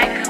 like